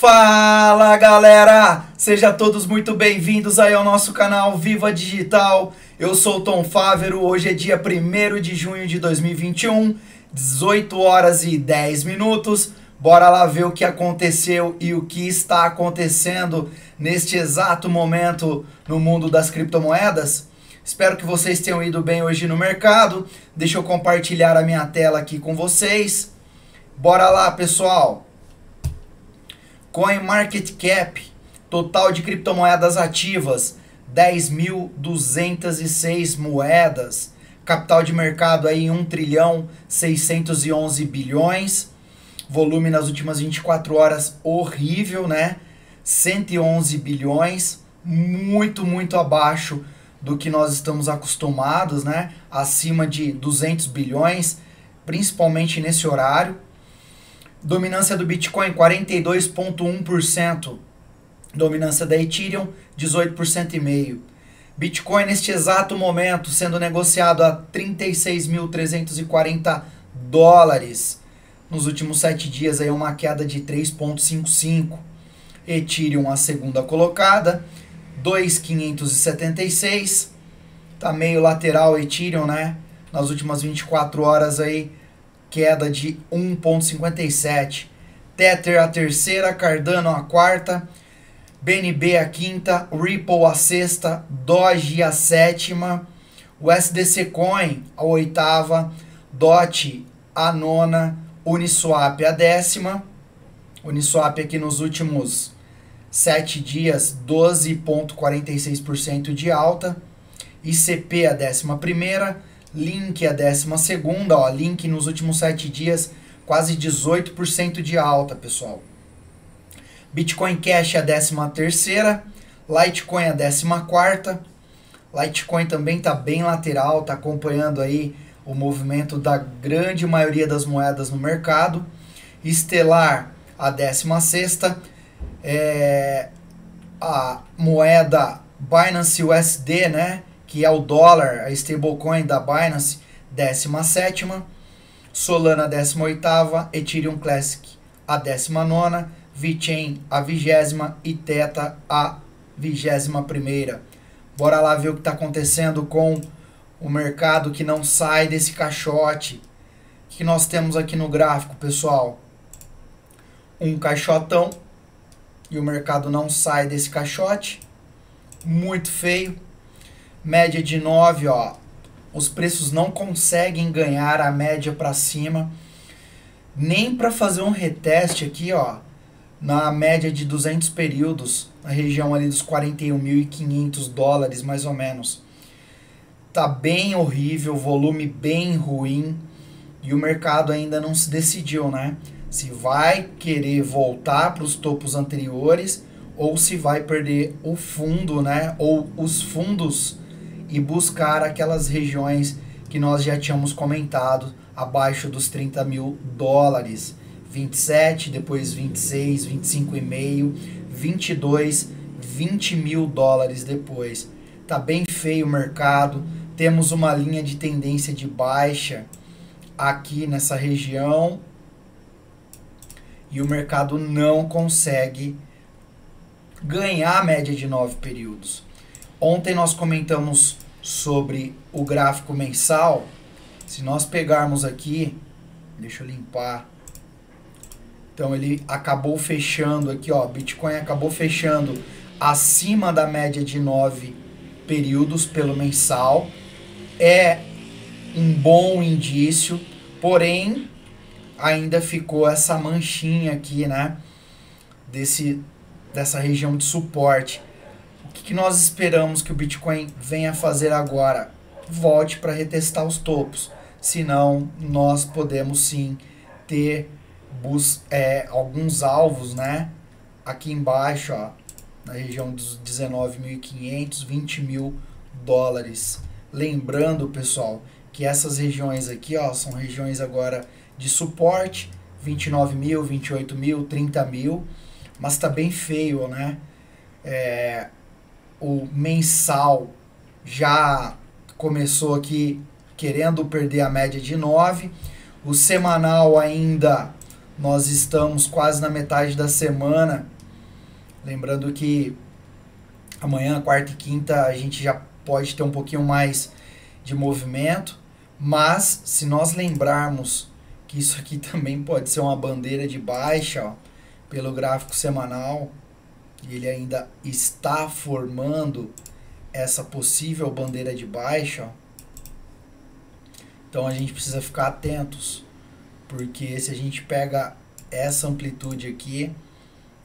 Fala galera! Sejam todos muito bem-vindos aí ao nosso canal Viva Digital. Eu sou o Tom Fávero, hoje é dia 1 de junho de 2021, 18 horas e 10 minutos. Bora lá ver o que aconteceu e o que está acontecendo neste exato momento no mundo das criptomoedas. Espero que vocês tenham ido bem hoje no mercado. Deixa eu compartilhar a minha tela aqui com vocês. Bora lá, pessoal! CoinMarketCap, total de criptomoedas ativas, 10.206 moedas. Capital de mercado aí 1 trilhão 611 bilhões. Volume nas últimas 24 horas horrível, né? 111 bilhões, muito, muito abaixo do que nós estamos acostumados, né? Acima de 200 bilhões, principalmente nesse horário. Dominância do Bitcoin 42.1%. Dominância da Ethereum 18,5%. Bitcoin neste exato momento sendo negociado a 36.340 dólares. Nos últimos sete dias aí uma queda de 3,55. Ethereum a segunda colocada, 2,576. Tá meio lateral Ethereum, né? Nas últimas 24 horas aí queda de 1,57. Tether a terceira, Cardano a quarta, BNB a quinta, Ripple a sexta, Doge a sétima, o SDC Coin a oitava, DOT a nona, Uniswap a décima. Uniswap aqui nos últimos sete dias, 12,46% de alta. ICP a décima primeira, Link a décima segunda, ó, Link nos últimos sete dias quase 18% de alta, pessoal. Bitcoin Cash a décima terceira, Litecoin a décima quarta. Litecoin também está bem lateral, está acompanhando aí o movimento da grande maioria das moedas no mercado. Estelar a décima sexta, é, a moeda Binance USD, né? Que é o dólar, a stablecoin da Binance, 17 Solana 18 Ethereum Classic a 19 VeChain a 20 e Teta a 21 Bora lá ver o que está acontecendo com o mercado que não sai desse caixote. O que nós temos aqui no gráfico, pessoal? Um caixotão e o mercado não sai desse caixote. Muito feio média de 9, ó. Os preços não conseguem ganhar a média para cima. Nem para fazer um reteste aqui, ó, na média de 200 períodos, na região ali dos 41.500 dólares, mais ou menos. Tá bem horrível, volume bem ruim e o mercado ainda não se decidiu, né? Se vai querer voltar para os topos anteriores ou se vai perder o fundo, né? Ou os fundos e buscar aquelas regiões que nós já tínhamos comentado, abaixo dos 30 mil dólares. 27, depois 26, 25,5, 22, 20 mil dólares depois. Tá bem feio o mercado. Temos uma linha de tendência de baixa aqui nessa região e o mercado não consegue ganhar a média de nove períodos. Ontem nós comentamos sobre o gráfico mensal. Se nós pegarmos aqui, deixa eu limpar. Então ele acabou fechando aqui, ó, Bitcoin acabou fechando acima da média de 9 períodos pelo mensal. É um bom indício, porém ainda ficou essa manchinha aqui, né? Desse, dessa região de suporte. Que nós esperamos que o Bitcoin venha fazer agora? Volte para retestar os topos. Senão, nós podemos sim ter bus é, alguns alvos, né? Aqui embaixo, ó, na região dos 19.500, 20 mil dólares. Lembrando, pessoal, que essas regiões aqui, ó, são regiões agora de suporte, 29 mil, 28 mil, 30 mil, mas tá bem feio, né? É, o mensal já começou aqui querendo perder a média de 9. O semanal ainda Nós estamos quase na metade da semana. Lembrando que amanhã, quarta e quinta, a gente já pode ter um pouquinho mais de movimento. Mas se nós lembrarmos que isso aqui também pode ser uma bandeira de baixa ó, pelo gráfico semanal, e ele ainda está formando essa possível bandeira de baixa, então a gente precisa ficar atentos, porque se a gente pega essa amplitude aqui,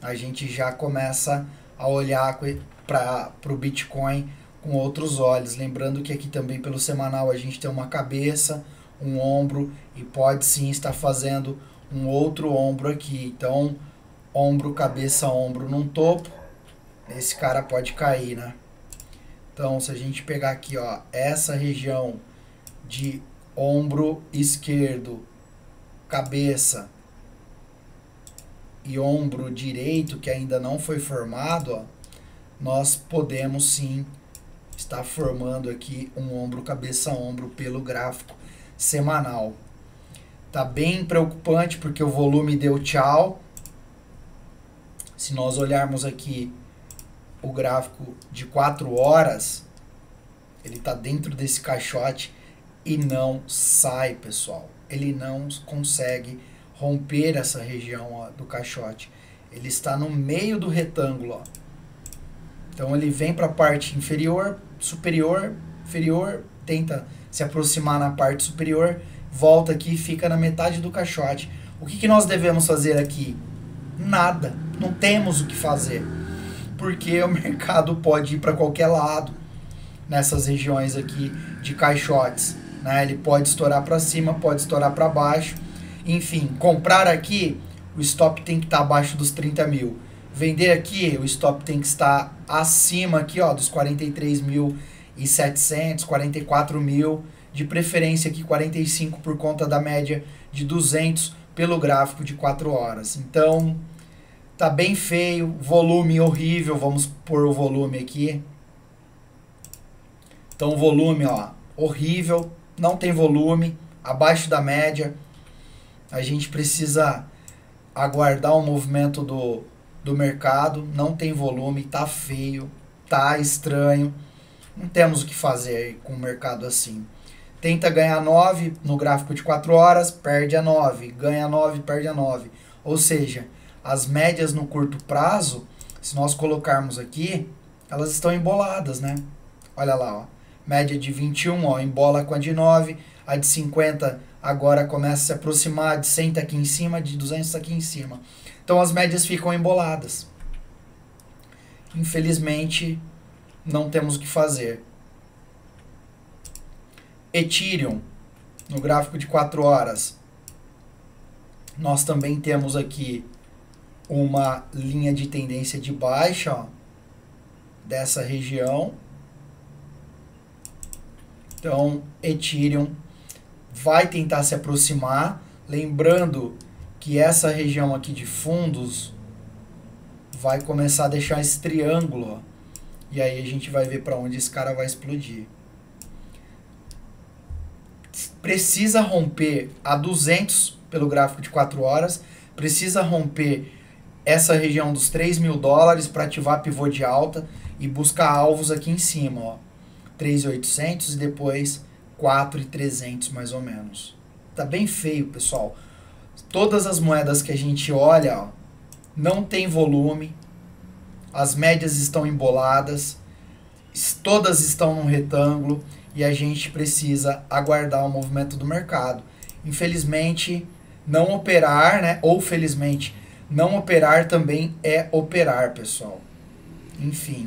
a gente já começa a olhar para o Bitcoin com outros olhos. Lembrando que aqui também pelo semanal a gente tem uma cabeça, um ombro e pode sim estar fazendo um outro ombro aqui. Então, ombro, cabeça, ombro num topo, esse cara pode cair, né? Então, se a gente pegar aqui, ó, essa região de ombro esquerdo, cabeça e ombro direito que ainda não foi formado, ó, nós podemos sim estar formando aqui um ombro cabeça ombro pelo gráfico semanal. Tá bem preocupante porque o volume deu tchau. Se nós olharmos aqui o gráfico de 4 horas, ele está dentro desse caixote e não sai, pessoal. Ele não consegue romper essa região ó, do caixote. Ele está no meio do retângulo. Ó. Então ele vem para a parte inferior, superior, inferior, tenta se aproximar na parte superior, volta aqui e fica na metade do caixote. O que, que nós devemos fazer aqui? Nada. Não temos o que fazer. Porque o mercado pode ir para qualquer lado nessas regiões aqui de caixotes. Né? Ele pode estourar para cima, pode estourar para baixo. Enfim, comprar aqui, o stop tem que estar tá abaixo dos 30 mil. Vender aqui, o stop tem que estar acima aqui, ó, dos 43.700, 44 mil. De preferência aqui 45 por conta da média de 200 pelo gráfico de 4 horas. Então, tá bem feio, volume horrível, vamos pôr o volume aqui. Então, volume, ó, horrível, não tem volume, abaixo da média. A gente precisa aguardar o movimento do, do mercado, não tem volume, tá feio, tá estranho. Não temos o que fazer com o mercado assim. Tenta ganhar 9 no gráfico de 4 horas, perde a 9, ganha 9, perde a 9. Ou seja, as médias no curto prazo, se nós colocarmos aqui, elas estão emboladas, né? Olha lá, ó média de 21, ó, embola com a de 9, a de 50 agora começa a se aproximar, de 100 tá aqui em cima, de 200 tá aqui em cima. Então as médias ficam emboladas. Infelizmente, não temos o que fazer. Ethereum, no gráfico de 4 horas, nós também temos aqui uma linha de tendência de baixa ó, dessa região. Então, Ethereum vai tentar se aproximar, lembrando que essa região aqui de fundos vai começar a deixar esse triângulo, ó, e aí a gente vai ver para onde esse cara vai explodir. Precisa romper a 200 pelo gráfico de 4 horas, precisa romper essa região dos 3 mil dólares para ativar pivô de alta e buscar alvos aqui em cima, ó. 3.800 e depois 4.300 mais ou menos. Tá bem feio, pessoal. Todas as moedas que a gente olha, ó, não tem volume, as médias estão emboladas, todas estão num retângulo e a gente precisa aguardar o movimento do mercado. Infelizmente, não operar, né? Ou felizmente, não operar também é operar, pessoal. Enfim.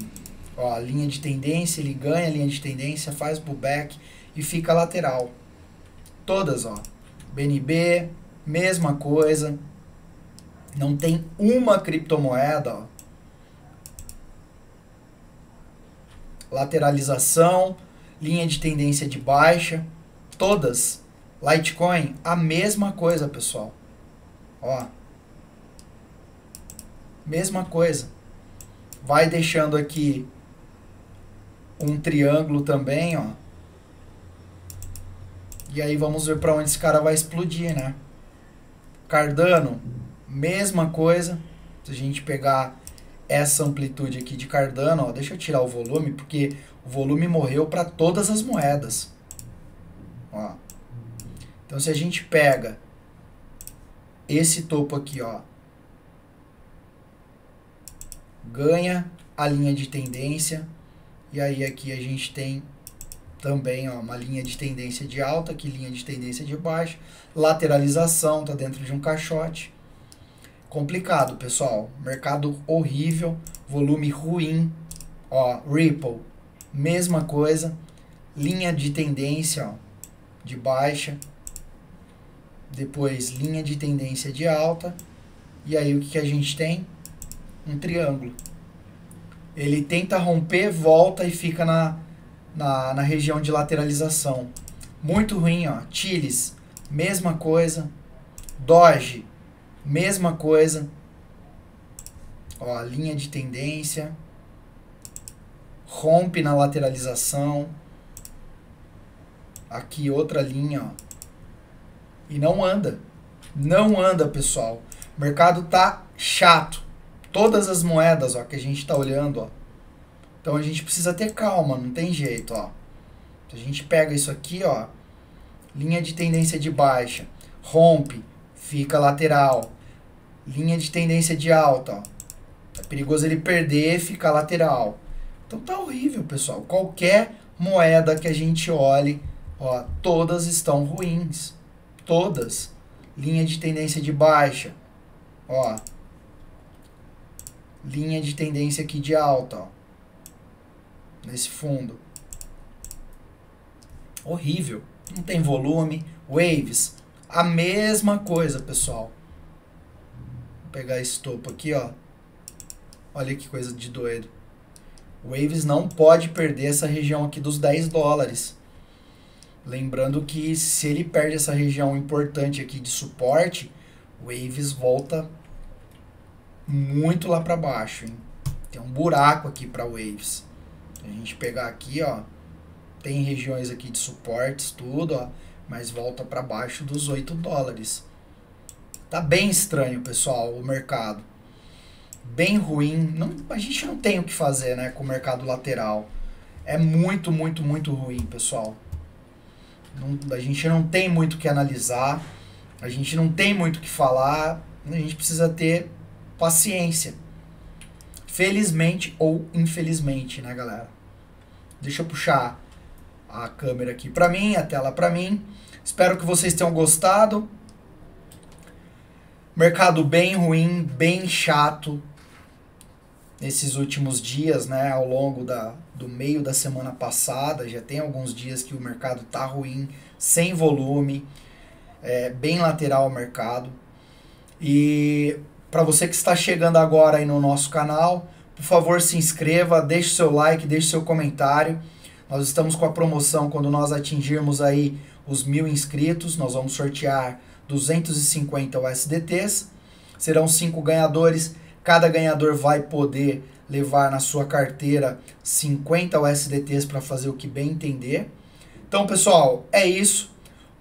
Ó, linha de tendência, ele ganha linha de tendência, faz pullback e fica lateral. Todas, ó. BNB, mesma coisa. Não tem uma criptomoeda, ó. Lateralização, linha de tendência de baixa, todas. Litecoin, a mesma coisa, pessoal. Ó. Mesma coisa. Vai deixando aqui um triângulo também, ó. E aí vamos ver para onde esse cara vai explodir, né? Cardano, mesma coisa. Se a gente pegar essa amplitude aqui de Cardano, ó, deixa eu tirar o volume, porque o volume morreu para todas as moedas. Ó. Então, se a gente pega esse topo aqui, ó, ganha a linha de tendência, e aí aqui a gente tem também ó, uma linha de tendência de alta, aqui linha de tendência de baixa, lateralização, tá dentro de um caixote. Complicado, pessoal. Mercado horrível, volume ruim. Ó, Ripple, mesma coisa. Linha de tendência, ó, de baixa. Depois linha de tendência de alta. E aí o que, que a gente tem? Um triângulo. Ele tenta romper, volta e fica na, na, na região de lateralização. Muito ruim, ó. Chiles, mesma coisa. Doge, mesma coisa. Ó, linha de tendência. Rompe na lateralização. Aqui outra linha, ó. E não anda. Não anda, pessoal. O mercado tá chato. Todas as moedas, ó, que a gente tá olhando, ó. Então a gente precisa ter calma, não tem jeito, ó. A gente pega isso aqui, ó, linha de tendência de baixa, rompe, fica lateral. Linha de tendência de alta, ó. É perigoso ele perder, ficar lateral. Então tá horrível, pessoal. Qualquer moeda que a gente olhe, ó, todas estão ruins. Todas. Linha de tendência de baixa, ó. Linha de tendência aqui de alta, ó nesse fundo. Horrível. Não tem volume. Waves, a mesma coisa, pessoal. Vou pegar esse topo aqui, ó. Olha que coisa de doido. Waves não pode perder essa região aqui dos 10 dólares. Lembrando que se ele perde essa região importante aqui de suporte, Waves volta muito lá para baixo. Hein? Tem um buraco aqui para Waves. A gente pegar aqui, ó, tem regiões aqui de suportes, tudo, ó, mas volta para baixo dos 8 dólares. Tá bem estranho, pessoal, o mercado. Bem ruim. Não, a gente não tem o que fazer, né, com o mercado lateral. É muito, muito, muito ruim, pessoal. Não, a gente não tem muito o que analisar. A gente não tem muito o que falar. A gente precisa ter paciência. Felizmente ou infelizmente, né, galera? Deixa eu puxar a câmera aqui para mim, a tela para mim. Espero que vocês tenham gostado. Mercado bem ruim, bem chato nesses últimos dias, né? Ao longo da, do meio da semana passada, já tem alguns dias que o mercado tá ruim, sem volume, é, bem lateral o mercado. E para você que está chegando agora aí no nosso canal, por favor se inscreva, deixe seu like, deixe seu comentário. Nós estamos com a promoção quando nós atingirmos aí os mil inscritos, nós vamos sortear 250 USDTs. Serão cinco ganhadores. Cada ganhador vai poder levar na sua carteira 50 USDTs para fazer o que bem entender. Então, pessoal, é isso.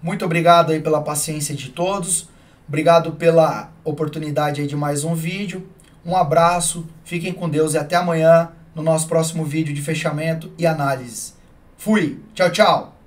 Muito obrigado aí pela paciência de todos. Obrigado pela oportunidade de mais um vídeo. Um abraço, fiquem com Deus e até amanhã no nosso próximo vídeo de fechamento e análise. Fui, tchau, tchau!